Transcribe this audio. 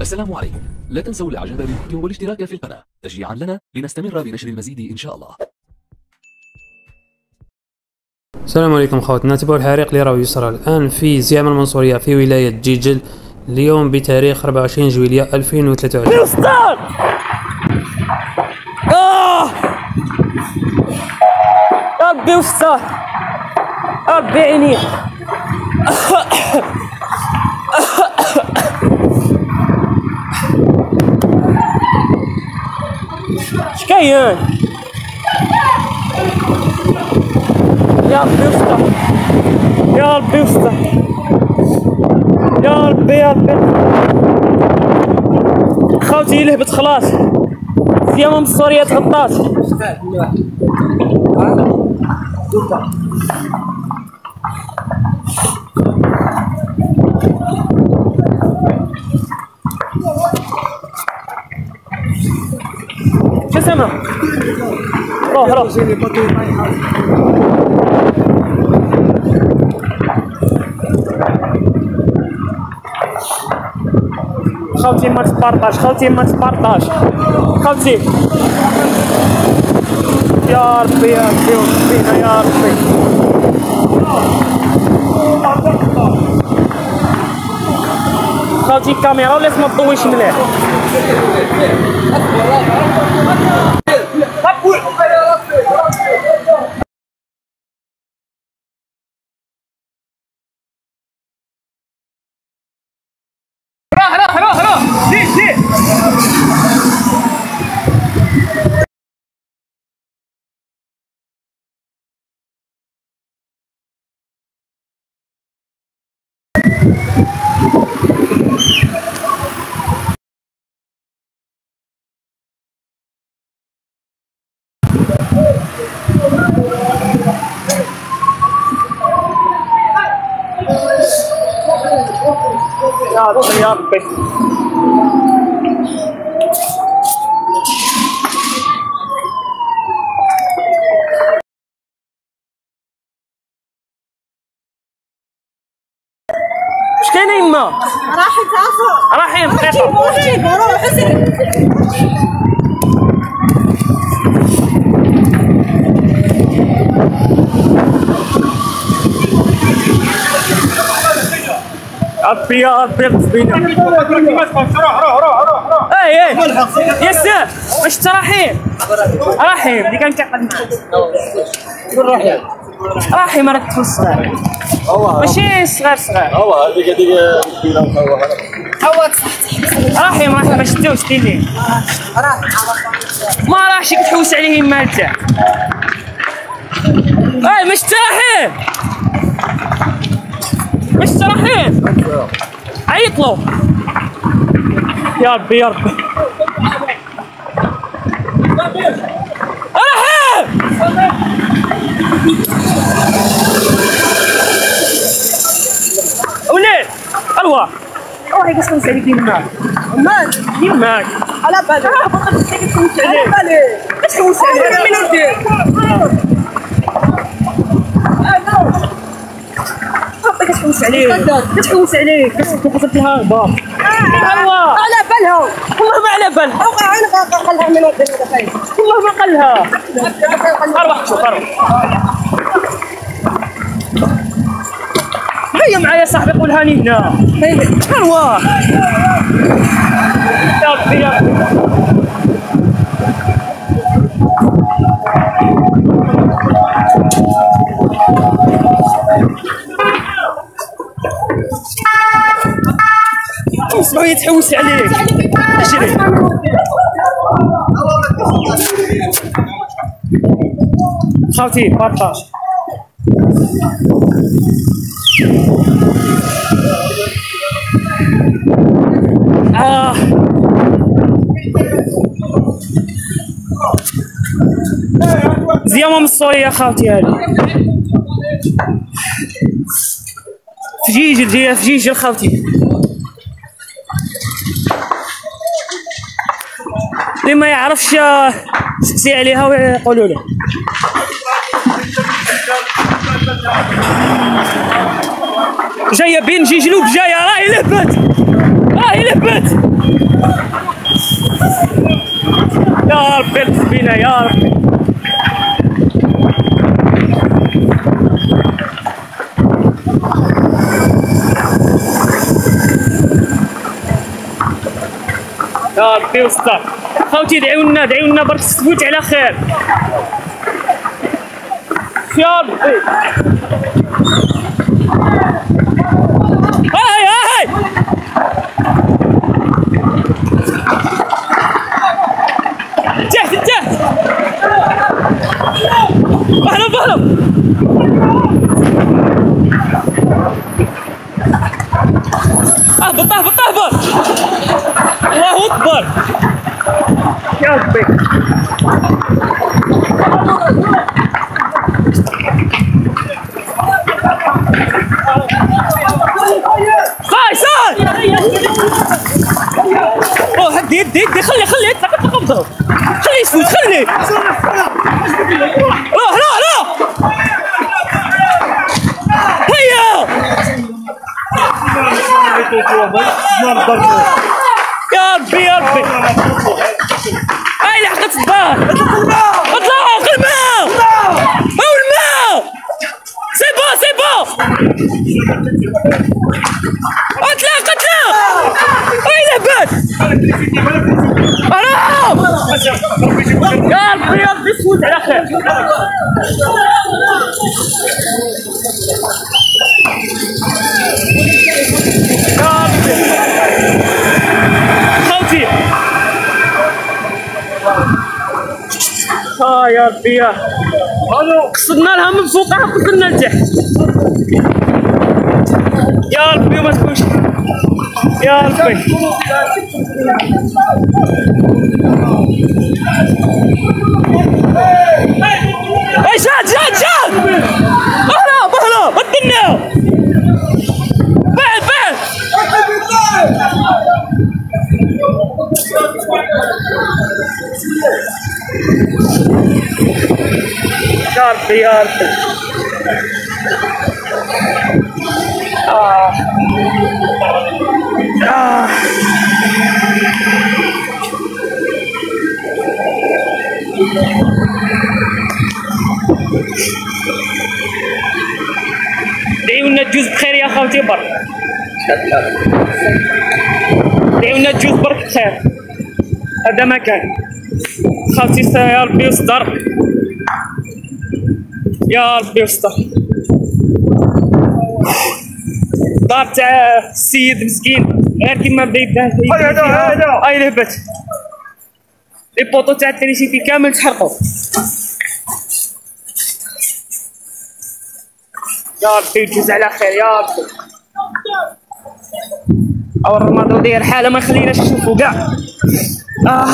السلام عليكم. لا تنسوا الاعجاب بالفيديو والاشتراك في القناة. تشجيعا لنا لنستمر بنشر المزيد إن شاء الله. السلام عليكم خواتنا. نتابعوا الحريق اللي راه يصرى الآن في زيام المنصورية في ولاية جيجل. اليوم بتاريخ 24 جويلية 2023 أستاذ آه! يا ربي وستار يا ربي عيني. شكاين يا ربي وستار يا ربي وستار يا ربي يا ربي خوتي لهبت خلاص زيامة من السورية تغطات شو سما؟ روح روح خوتي ما تبارطاش خوتي ما تبارطاش خوتي يا ربي يا ربي وصفينا يا ربي خوتي الكاميرا ولا ما تضويش مليح روح روح ربي اش كاينة يما راح تعرفوا رايحين دقيقه يا ربي ربينا اي اي ياسر واش أنت رحيم؟ رحيم اللي كان كيعقد معاك رحيم راك تكون صغير ماشي صغير صغير. هو هذيك هذيك كبيره عوض صحتي رحيم رحيم ما شدوش ديني ما راحش تحوس عليه يما انت اي مش رحيم؟ رحيم عيط له يا ربي يا ربي. وليد الوا روحي قسم عليك يماك مال يماك على بالي. على بالي. تحوس عليه أنا من حطيك تحوس عليه تحوس عليه كتحوس فيها هربا الوا على بالها والله ما على بالها عينك قلها من والله ما قالها أروح شوف أروح. هيا معايا صاحبي قولها لي هنا أروح. يا ربي يا ربي. اسمعوا يتحوس عليك اجري خاوتي بارطاج آه زيامة من السورية خاوتي هذه في جيجل جاية في اللي ما يعرفش آه، سقسي عليها ويقولوا له. جاية بين جنجلوب جاية راهي لفت. راهي لفت. يا ربي بينا يا ربي. ربي وسطك خوتي دعيو لنا دعيو لنا برك تثبت على خير. يا ربي. هاي هاي تحت تحت اهرب اهرب ربي صاي أوه هدي يدي يدي خلي خلي يطلع قبضه قبضه خليه يفوت خليه روح روح روح. هيا! اطلع قتله! اي لعبات حرام! يا ربي يا ربي فوت على خير خوتي آه يا ربي يا. قصدنا لها من فوقها قصدنا لتحت. يا ربي ما تكونش يا ربي. إي شاد شاد شاد اهرب اهرب الدنيا بعد بعد. يا ربي يا ربي. دعيونا تجوز بخير يا خوتي برك. دعيونا تجوز برك بخير. هذا مكان خالتي س- يا ربي يصدر يا ربي يستر. دار تاع السيد مسكين. غير كيما بدا يبدا هذا هذا اي لهبت. لي بوطو تاع التريسيتي كامل تحرقوا يا ربي يجوز على خير يا ربي أو الرمضان داير الحالة ما خليناش نشوفو كاع آه.